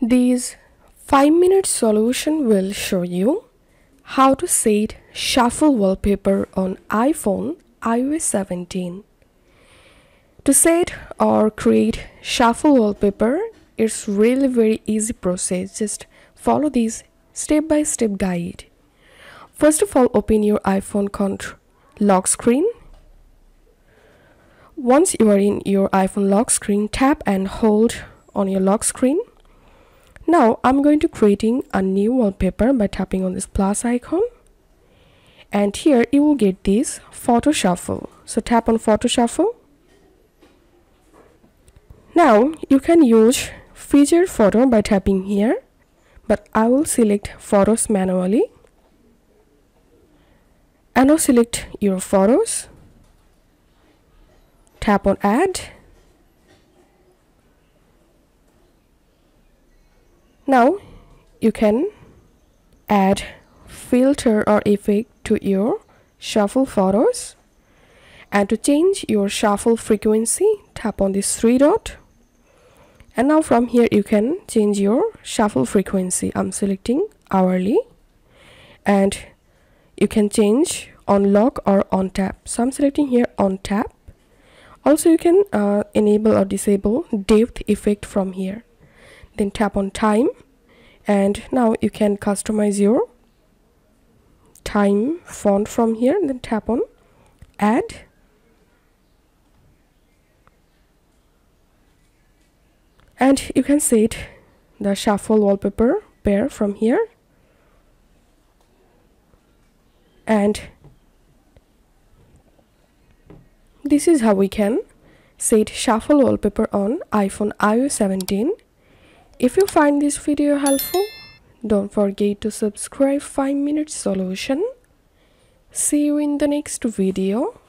This 5 minute solution will show you how to set shuffle wallpaper on iPhone iOS 17. To set or create shuffle wallpaper, it's really very easy process. Just follow this step by step guide. First of all, open your iPhone lock screen. Once you are in your iPhone lock screen, tap and hold on your lock screen now I'm going to creating a new wallpaper by tapping on this plus icon. And here you will get this photo shuffle so tap on photo shuffle now you can use feature photo by tapping here but I will select photos manually. And now select your photos. Tap on add now you can add filter or effect to your shuffle photos. And to change your shuffle frequency tap on this three dot. And now from here you can change your shuffle frequency. I'm selecting hourly. And you can change on lock or on tap. So i'm selecting here on tap. Also you can uh, enable or disable depth effect from here then tap on time. And now you can customize your time font from here and then tap on add. And you can set the shuffle wallpaper pair from here. And this is how we can set shuffle wallpaper on iphone ios 17 if you find this video helpful, don't forget to subscribe 5 minute solution. See you in the next video.